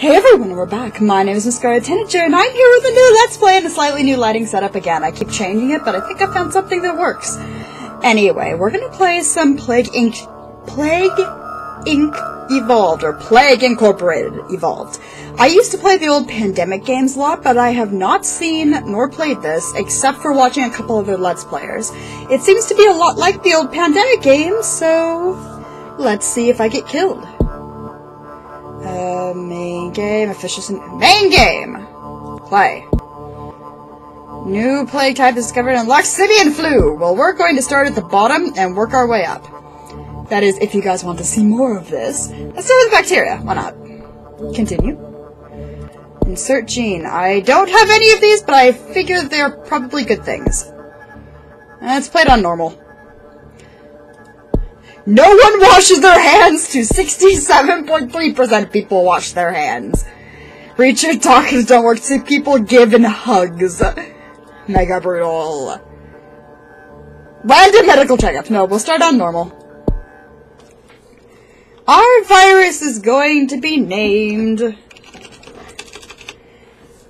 Hey everyone, we're back. My name is Miss Scarlet Tanager, and I'm here with a new Let's Play and a slightly new lighting setup again. I keep changing it, but I think I found something that works. Anyway, we're gonna play some Plague Inc. Plague Inc. Evolved, or Plague Incorporated Evolved. I used to play the old Pandemic games a lot, but I have not seen nor played this, except for watching a couple other Let's Players. It seems to be a lot like the old Pandemic games, so... Let's see if I get killed. Uh, main game, efficiency, main game! Play. New plague type discovered in Loxodian flu! Well, we're going to start at the bottom and work our way up. That is, if you guys want to see more of this. Let's start with the bacteria. Why not? Continue. Insert gene. I don't have any of these, but I figure they're probably good things. Let's play it on normal. No one washes their hands to 67.3% people wash their hands. Richard talkers don't work to people giving hugs. Mega brutal. Random medical checkup. No, we'll start on normal. Our virus is going to be named...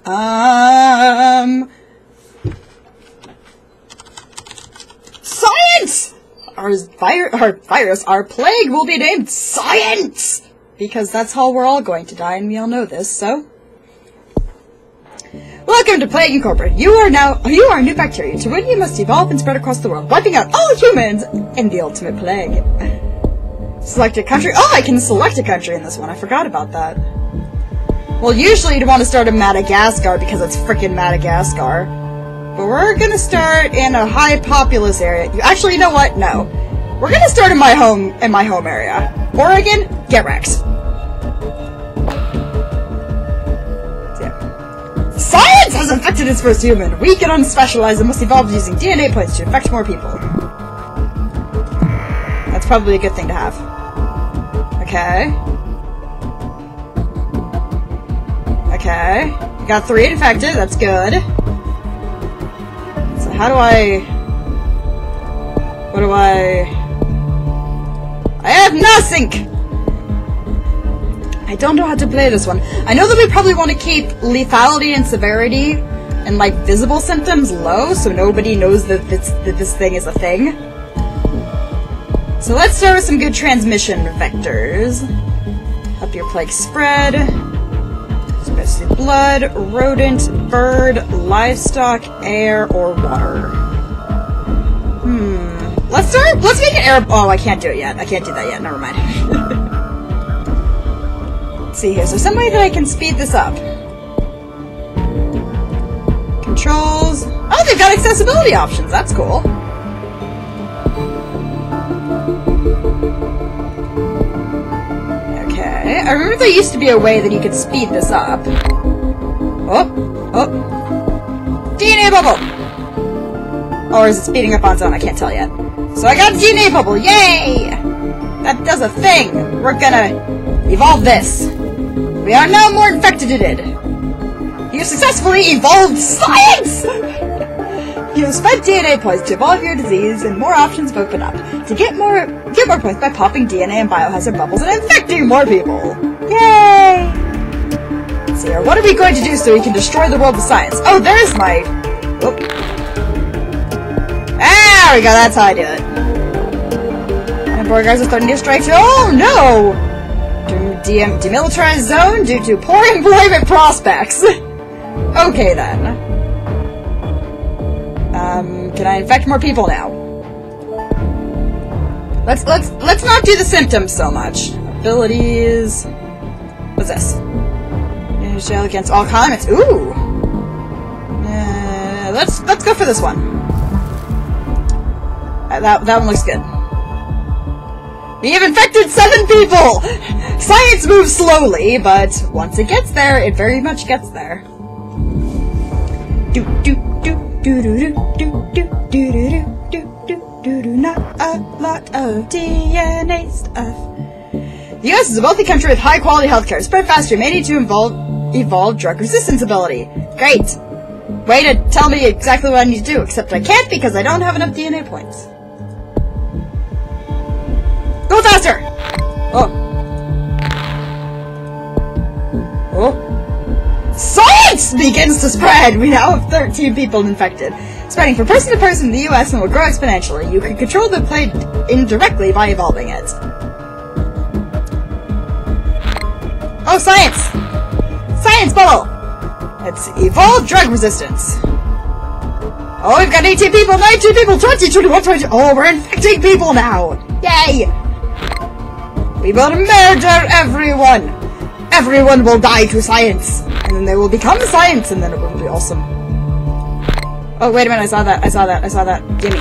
Um... Science! Our, our virus, our plague will be named Science! Because that's how we're all going to die, and we all know this, so... Welcome to Plague Incorporated. You are now you are a new bacteria. To win, you must evolve and spread across the world, wiping out all humans in the ultimate plague. Select a country. Oh, I can select a country in this one. I forgot about that. Well, usually you'd want to start in Madagascar because it's freaking Madagascar. But we're gonna start in a high populous area. You, actually, you know what? No. We're gonna start in my home in my home area. Oregon, get Rex. Science has infected its first human. Weak and unspecialized and must evolve using DNA points to infect more people. That's probably a good thing to have. Okay. Okay. Got three infected, that's good. How do I... What do I... I have nothing! I don't know how to play this one. I know that we probably want to keep lethality and severity and like visible symptoms low so nobody knows that this, that this thing is a thing. So let's start with some good transmission vectors. Help your plague spread. Blood, rodent, bird, livestock, air, or water. Hmm. Let's start. Let's make an air. Oh, I can't do it yet. I can't do that yet. Never mind. Let's see here. So some way that I can speed this up. Controls. Oh, they've got accessibility options. That's cool. I remember there used to be a way that you could speed this up. Oh. Oh. DNA bubble! Or is it speeding up on its own? I can't tell yet. So I got a DNA bubble! Yay! That does a thing! We're gonna evolve this. We are now more infected. It. You successfully evolved science! You have spent DNA points to evolve your disease, and more options have opened up. To get more get more points by popping DNA and biohazard bubbles and infecting more people. Yay! Here. What are we going to do so we can destroy the world of science? Oh, there's my... Oh. There we go, that's how I do it. And guys are starting to strike. Oh, no! Demilitarized zone due to poor employment prospects. okay then. Um, can I infect more people now? Let's let's let's not do the symptoms so much. Abilities. What's this? Gel against all climates. Ooh. Uh, let's let's go for this one. Uh, that that one looks good. We have infected seven people! Science moves slowly, but once it gets there, it very much gets there. Do do do do do do do do do do do do do do not a lot of DNA stuff. The US is a wealthy country with high quality healthcare. Spread faster, may need to involve evolve drug resistance ability. Great! Way to tell me exactly what I need to do, except I can't because I don't have enough DNA points. Go faster! Oh. Oh. Science begins to spread! We now have 13 people infected. Spreading from person to person in the US and will grow exponentially. You can control the plague indirectly by evolving it. Oh, science! Science bubble! It's evolved drug resistance. Oh, we've got 18 people, 19 people, 20, 21, 20. Oh, we're infecting people now! Yay! We will murder everyone! Everyone will die to science! And then they will become science, and then it will be awesome. Oh, wait a minute, I saw that, I saw that, I saw that. Gimme.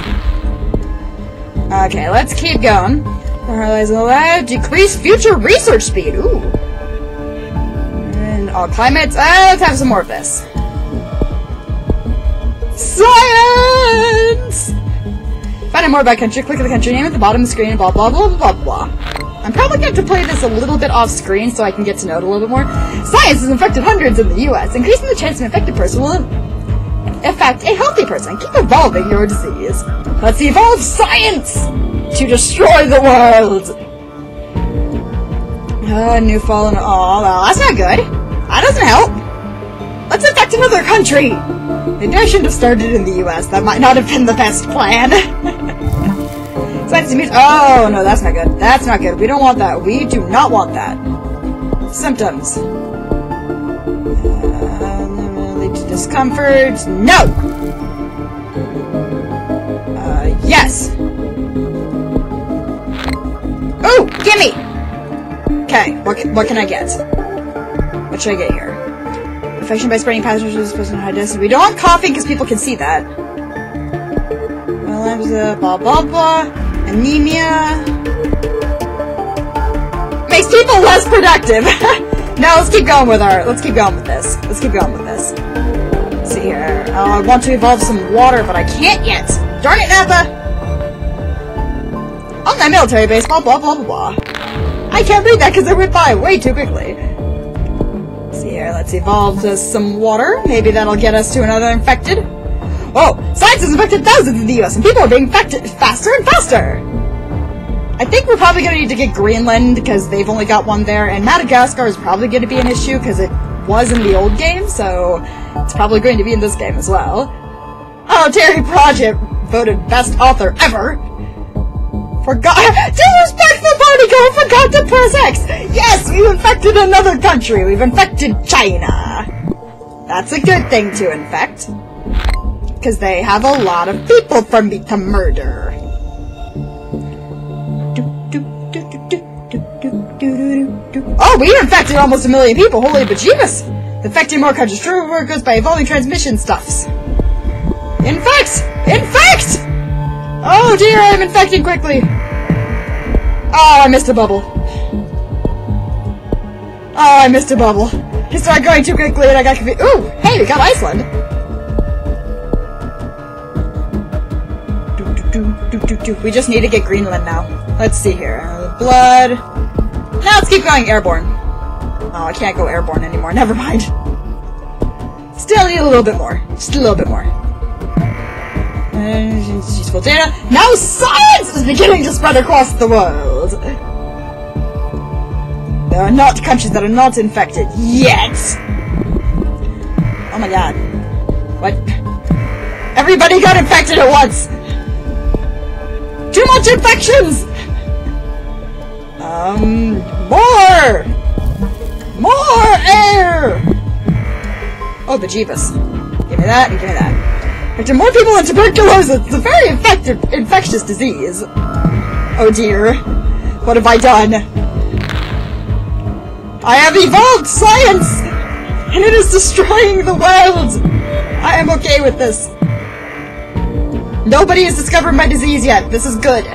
Okay, let's keep going. Paralyze allowed. Decrease future research speed. Ooh. And all climates. Uh, let's have some more of this. Science! Find out more about country, click the country name at the bottom of the screen, blah blah blah blah blah. I'm probably going to play this a little bit off screen so I can get to know it a little bit more. Science has infected hundreds in the US, increasing the chance an infected person will affect a healthy person. Keep evolving your disease. Let's evolve science to destroy the world! Uh, new fallen. Oh, well, that's not good. That doesn't help. Let's infect another country! Maybe I shouldn't have started in the US. That might not have been the best plan. Means. Oh, no, that's not good. That's not good. We don't want that. We do not want that. Symptoms. Uh, lead to discomfort. No! Uh, yes! Oh, gimme! Okay, what, can- what can I get? What should I get here? Infection by spreading pathogens person high distance. We don't want coughing because people can see that. Well, I uh, blah blah blah. Anemia. Makes people less productive. now let's keep going with our. Let's keep going with this. Let's keep going with this. Let's see here. Oh, I want to evolve some water, but I can't yet. Darn it, Nappa! On that military base, blah blah blah blah blah. I can't read that because it went by way too quickly. Let's see here, let's evolve to some water. Maybe that'll get us to another infected. Oh, science has infected thousands in the US and people are being infected faster and faster! I think we're probably going to need to get Greenland because they've only got one there, and Madagascar is probably going to be an issue because it was in the old game, so it's probably going to be in this game as well. Oh, Terry Pratchett voted best author ever! Forgot- Disrespectful party girl forgot to press X! Yes, we've infected another country! We've infected China! That's a good thing to infect. Because they have a lot of people for me to murder. Oh, we infected almost a million people, holy bejeebus! Infecting more countries, true workers by evolving transmission stuffs. Infect! Infect! Oh dear, I'm infecting quickly! Oh, I missed a bubble. Oh, I missed a bubble. He started going too quickly and I got confused. Ooh, hey, we got Iceland. We just need to get Greenland now. Let's see here. Uh, blood. Now let's keep going airborne. Oh, I can't go airborne anymore. Never mind. Still need a little bit more. Just a little bit more. Uh, useful data. Now science is beginning to spread across the world. There are not countries that are not infected yet. Oh my god. What? Everybody got infected at once. Too much infections. Um, more. More air. Oh, bejeebus. Give me that and give me that. After more people with tuberculosis, it's a very infected, infectious disease. Oh dear. What have I done? I have evolved science! And it is destroying the world! I am okay with this. Nobody has discovered my disease yet. This is good.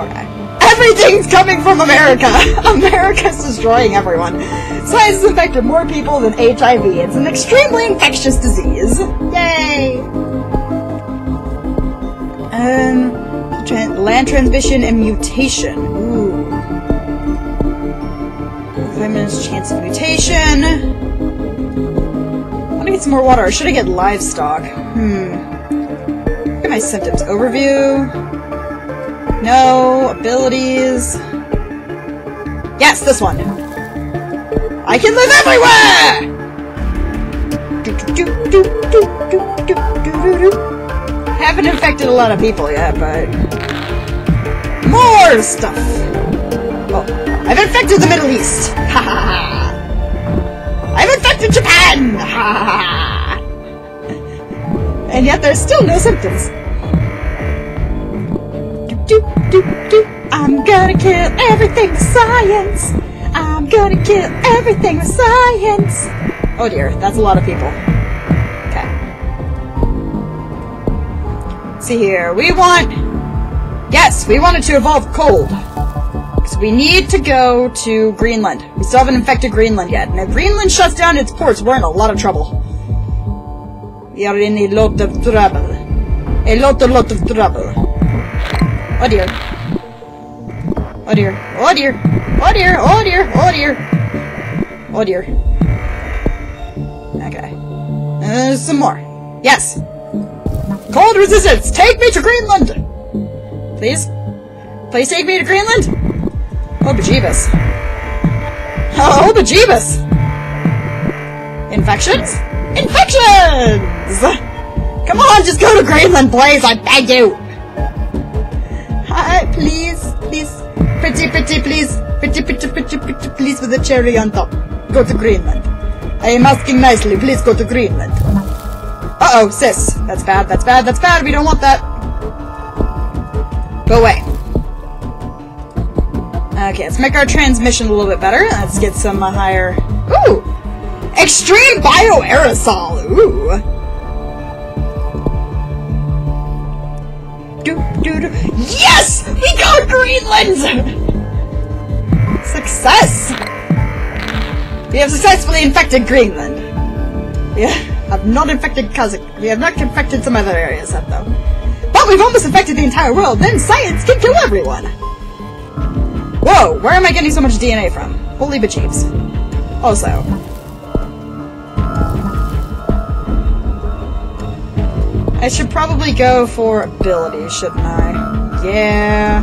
Okay. Everything's coming from America! America's destroying everyone. Science has infected more people than HIV. It's an extremely infectious disease. Yay! Um, land transmission and mutation. Ooh. Women's chance of mutation. I want to get some more water. Should I get livestock? Hmm. Look at my symptoms. Overview. No. Abilities. Yes, this one. I can live everywhere! Haven't infected a lot of people yet, but... More stuff! Oh, I've infected the Middle East! Ha ha ha! I've infected Japan! Ha ha ha! And yet there's still no symptoms. Do, do, do, I'm gonna kill everything with science! I'm gonna kill everything with science! Oh dear, that's a lot of people. Okay. See here, we want... Yes, we wanted to evolve cold. Because we need to go to Greenland. We still haven't infected Greenland yet. And if Greenland shuts down its ports, we're in a lot of trouble. Are in a lot of trouble. A lot, a lot of trouble. Oh dear. Oh dear. Oh dear. Oh dear. Oh dear. Oh dear. Oh dear. Okay. Uh, some more. Yes! Cold resistance! Take me to Greenland! Please? Please take me to Greenland? Oh, bejeebus. Oh, bejeebus! Infections? Infections! Come on, just go to Greenland, please! I beg you! Hi, please, please. Pretty, pretty, please. Pretty, pretty, pretty, pretty, please with a cherry on top. Go to Greenland. I am asking nicely, please go to Greenland. Uh-oh, sis. That's bad, that's bad, that's bad, we don't want that. Go away. Okay, let's make our transmission a little bit better. Let's get some uh, higher... Ooh! Extreme bioaerosol! Ooh! Do, do, do. Yes! We got Greenland! Success! We have successfully infected Greenland. We have not infected Kazakh. We have not infected some other areas yet, though. But we've almost infected the entire world. Then science can kill everyone. Whoa! Where am I getting so much DNA from? Holy bejeebs. Also. I should probably go for ability, shouldn't I? Yeah.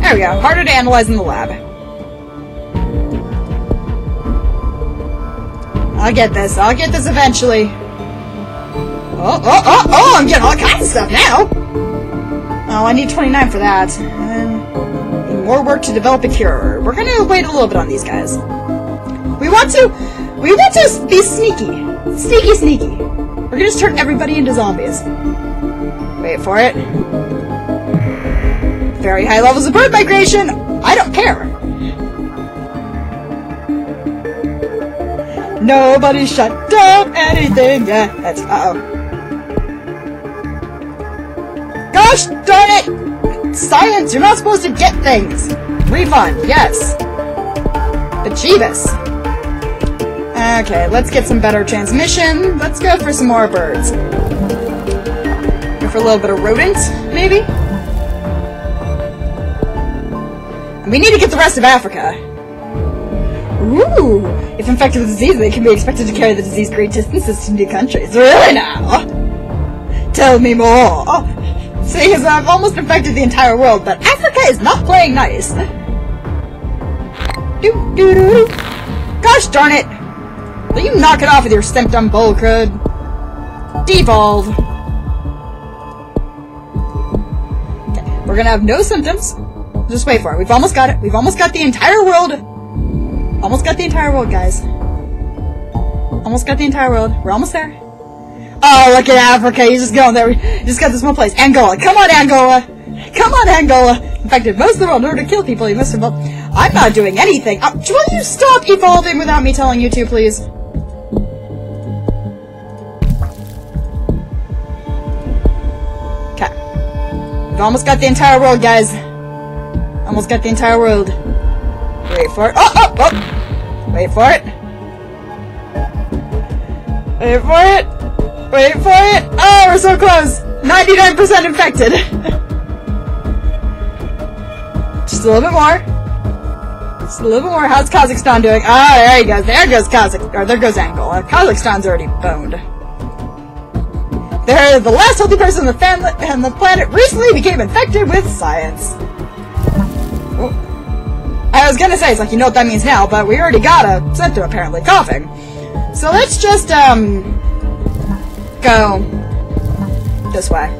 There we go. Harder to analyze in the lab. I'll get this. I'll get this eventually. Oh, oh, oh, oh! I'm getting all kinds of stuff now! Oh, I need 29 for that. More work to develop a cure. We're gonna wait a little bit on these guys. We want to... We want to be sneaky. Sneaky, sneaky. We're gonna just turn everybody into zombies. Wait for it. Very high levels of bird migration! I don't care! Nobody shut down anything yet. That's uh oh. Gosh darn it! Science, you're not supposed to get things. Refund, yes. Bejeebus. Okay, let's get some better transmission. Let's go for some more birds. Go for a little bit of rodents, maybe? And we need to get the rest of Africa. Ooh! If infected with disease, they can be expected to carry the disease great distances to new countries. Really now? Tell me more! Seeing as I've almost infected the entire world, but Africa is not playing nice. Do do do. Gosh darn it! Will you knock it off with your bull crud? Devolve. Okay, we're gonna have no symptoms. Just wait for it. We've almost got it. We've almost got the entire world Almost got the entire world, guys. Almost got the entire world. We're almost there. Oh, look at Africa. He's just going there. You just got this one place. Angola. Come on, Angola. Come on, Angola. Infected most of the world in order to kill people. You must have... I'm not doing anything. Uh, will you stop evolving without me telling you to, please? We've almost got the entire world, guys. Almost got the entire world. Wait for it. Oh, oh, oh! Wait for it. Wait for it. Wait for it. Oh, we're so close. 99% infected. Just a little bit more. Just a little bit more. How's Kazakhstan doing? Ah, there he goes. There goes Kazakh. Or there goes Angola. Kazakhstan's already boned. They're the last healthy person on the, family, on the planet recently became infected with science. I was gonna say, it's like, you know what that means now, but we already got a center apparently coughing. So let's just, um, go this way.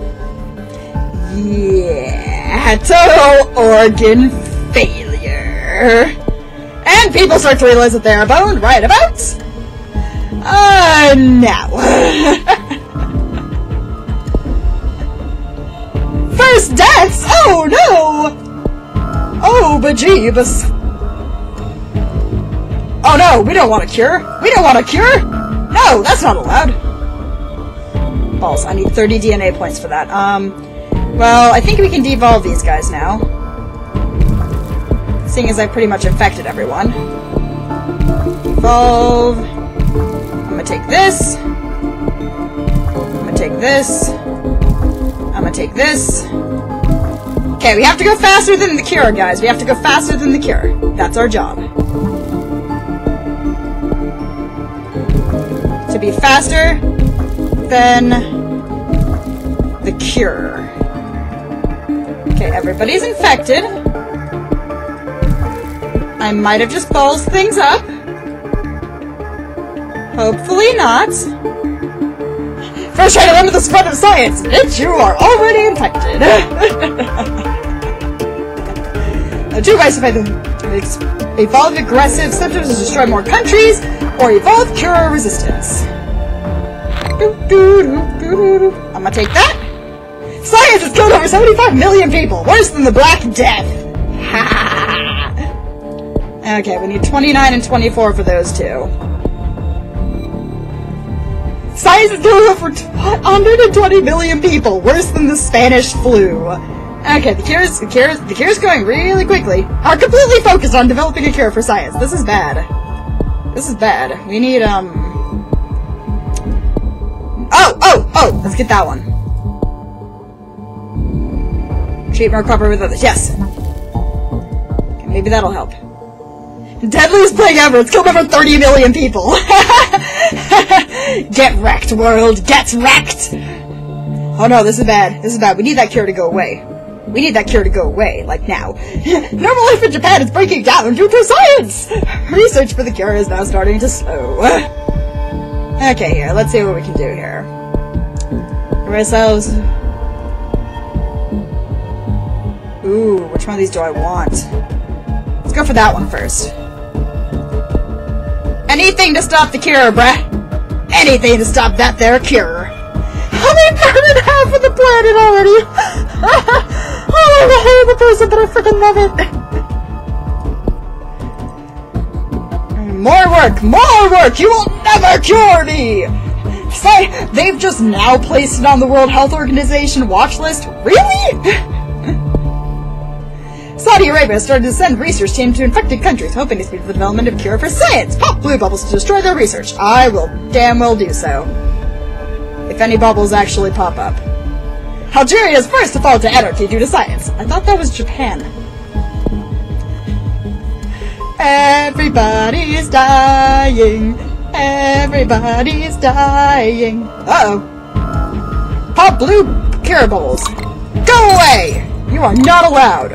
Yeah, total organ failure. And people start to realize that they're boned right about, uh, now. First deaths? Oh no! Oh, bejeebus. Oh no, we don't want a cure. We don't want a cure! No, that's not allowed. Balls, I need 30 DNA points for that. Um, well, I think we can devolve these guys now. Seeing as I pretty much infected everyone. Evolve. I'm gonna take this. I'm gonna take this. I'm gonna take this. Okay, we have to go faster than the cure, guys. We have to go faster than the cure. That's our job. To be faster than the cure. Okay, everybody's infected. I might have just balls things up. Hopefully not. First try to run the spread of science! Bitch, you are already infected! Uh, two ways to fight them. Evolve aggressive symptoms to destroy more countries, or evolve cure resistance. I'm gonna take that. Science has killed over 75 million people, worse than the Black Death. okay, we need 29 and 24 for those two. Science has killed over 120 million people, worse than the Spanish flu. Okay, the cure's the cure's the cure's going really quickly. Are completely focused on developing a cure for science. This is bad. This is bad. We need um. Oh, oh, oh! Let's get that one. Treat more copper with others. Yes. Okay, maybe that'll help. Deadliest plague ever. It's killed over 30 million people. Get wrecked, world. Get wrecked. Oh no, this is bad. This is bad. We need that cure to go away. We need that cure to go away, like now. Normal life in Japan is breaking down due to science! Research for the cure is now starting to slow. Okay, here, let's see what we can do here. For ourselves... Ooh, which one of these do I want? Let's go for that one first. Anything to stop the cure, bruh! Anything to stop that there cure! How many murdered half of the planet already? Oh, I hate the person, but I freaking love it. More work, more work. You will never cure me. Say, they've just now placed it on the World Health Organization watch list. Really? Saudi Arabia started to send research teams to infected countries, hoping to speed the development of cure for science. Pop blue bubbles to destroy their research. I will damn well do so. If any bubbles actually pop up. Algeria is first to fall to anarchy due to science. I thought that was Japan. Everybody's dying. Everybody's dying. Uh-oh. Pop blue carables. Go away! You are not allowed.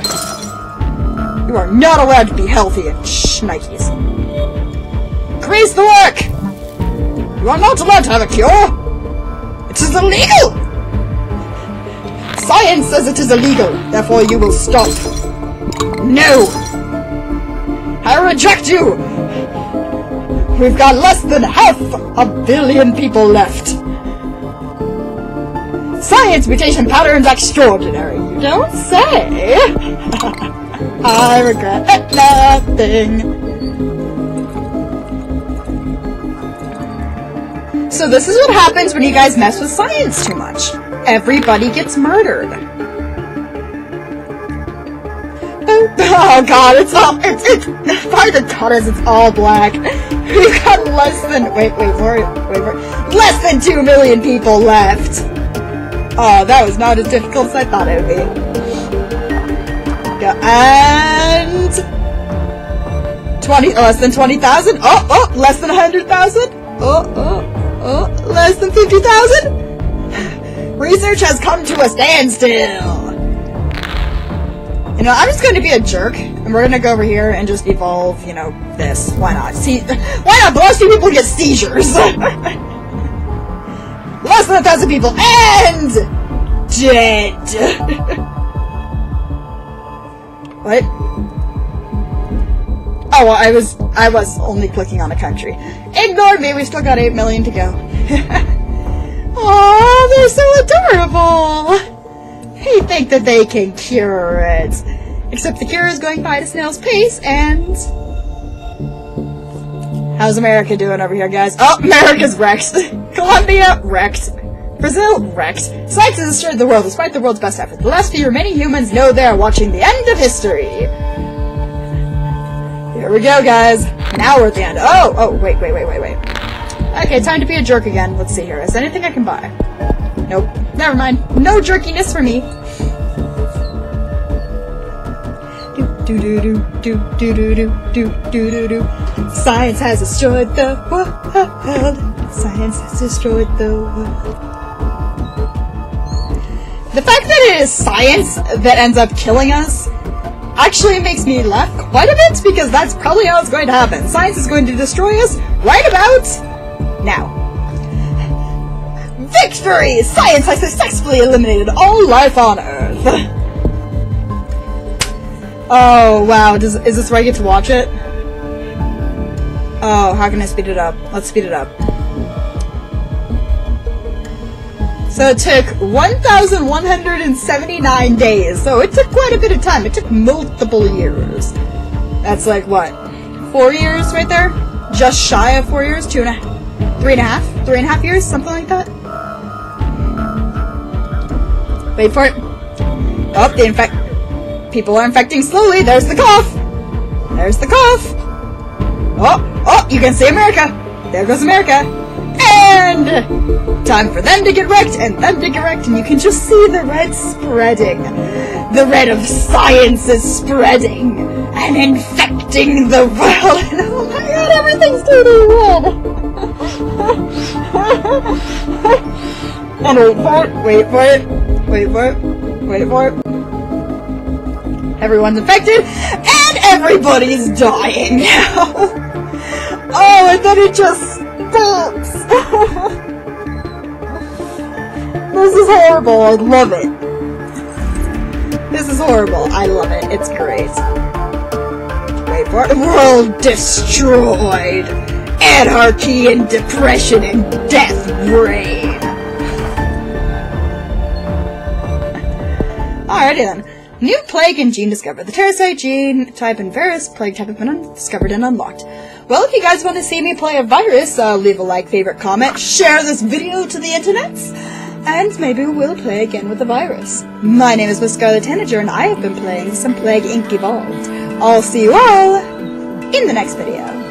You are not allowed to be healthy and shnikes. Increase the work! You are not allowed to have a cure! It is illegal! Science says it is illegal, therefore you will stop. No! I reject you! We've got less than half a billion people left. Science mutation patterns extraordinary, you don't say! I regret nothing. So this is what happens when you guys mess with science too much everybody gets murdered. Oh god, it's all, it's, it's, by the goddess, it's all black. We've got less than, wait, wait, more, wait, more, less than two million people left. Oh, that was not as difficult as I thought it would be. And... 20, less than 20,000? Oh, oh, less than a 100,000? Oh, oh, oh, less than 50,000? Research has come to a standstill! You know, I'm just going to be a jerk, and we're going to go over here and just evolve, you know, this. Why not? See, why not? See people get seizures. Less than a thousand people, and dead. what? Oh, well, I was I was only clicking on a country. Ignore me. We still got eight million to go. Oh, they're so adorable! They think that they can cure it. Except the cure is going by at a snail's pace, and... How's America doing over here, guys? Oh, America's wrecked. Colombia, wrecked. Brazil, wrecked. Science has destroyed the world despite the world's best effort. The last few remaining humans know they are watching the end of history. Here we go, guys. Now we're at the end. Oh, oh, wait, wait, wait, wait, wait. Okay, time to be a jerk again. Let's see here. Is there anything I can buy? Nope. Never mind. No jerkiness for me. Do do do do do do do do do do do. Science has destroyed the world. Science has destroyed the world. The fact that it is science that ends up killing us actually makes me laugh quite a bit because that's probably how it's going to happen. Science is going to destroy us right about now. Victory! Science has successfully eliminated all life on Earth! oh, wow. Does, is this where I get to watch it? Oh, how can I speed it up? Let's speed it up. So it took 1,179 days, so it took quite a bit of time. It took multiple years. That's like, what, four years right there? Just shy of four years? Two and a half? Three and a half, three and a half years, something like that. Wait for it. Oh, the infect. People are infecting slowly. There's the cough. There's the cough. Oh, oh, you can see America. There goes America. And time for them to get wrecked and them to get wrecked, and you can just see the red spreading. The red of science is spreading and infecting the world. oh my god, everything's turning red and wait for it, wait for it, wait for it, wait for it. Everyone's infected, and everybody's dying now. oh, and then it just stops. this is horrible. I love it. This is horrible. I love it. It's great. Wait for it. The world destroyed anarchy and depression and death reign. Alrighty then. New plague and gene discovered. The Terracite gene type and virus plague type have been discovered and unlocked. Well, if you guys want to see me play a virus, uh, leave a like, favorite, comment, share this video to the internets, and maybe we'll play again with the virus. My name is Miss Scarlet Tanager, and I have been playing some Plague Inc. Evolved. I'll see you all in the next video.